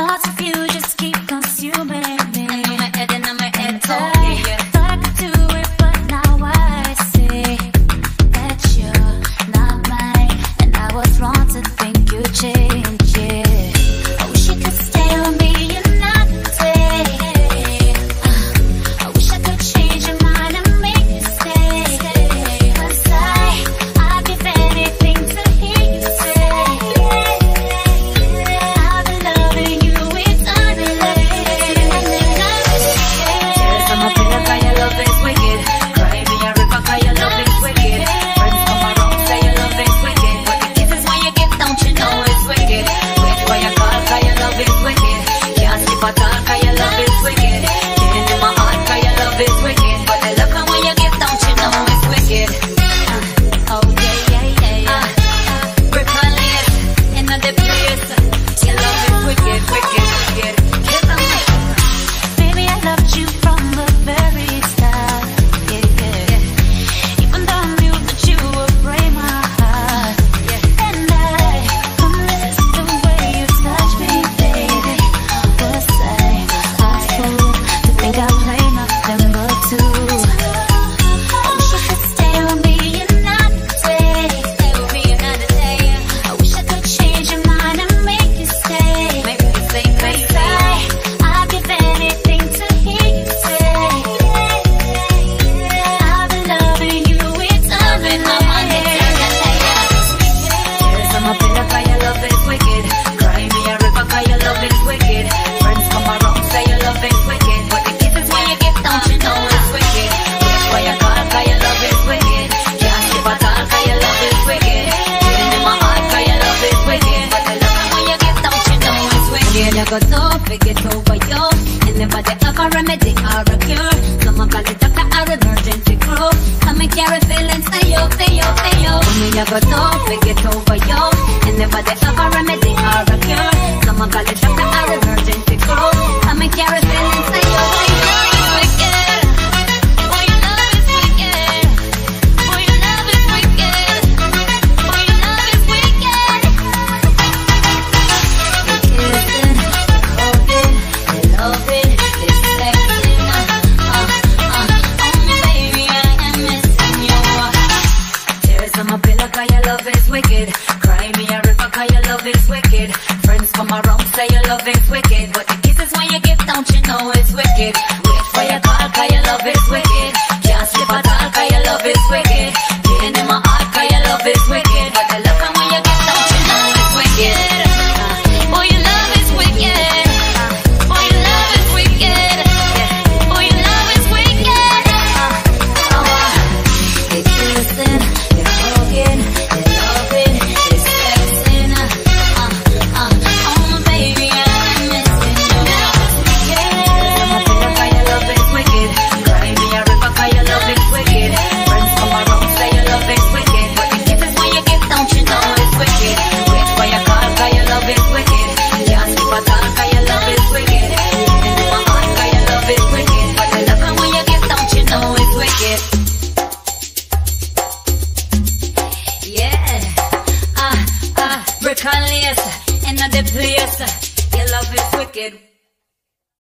starts But pillow. We never know, we get over you. And never they ever remedy or a cure. Someone call it doctor, I my pillow cause your love is wicked. Cry me a river cause your love is wicked. Friends come around say your love is wicked. But the kisses when you give don't you know it's wicked? colors and not the players. Your love is wicked.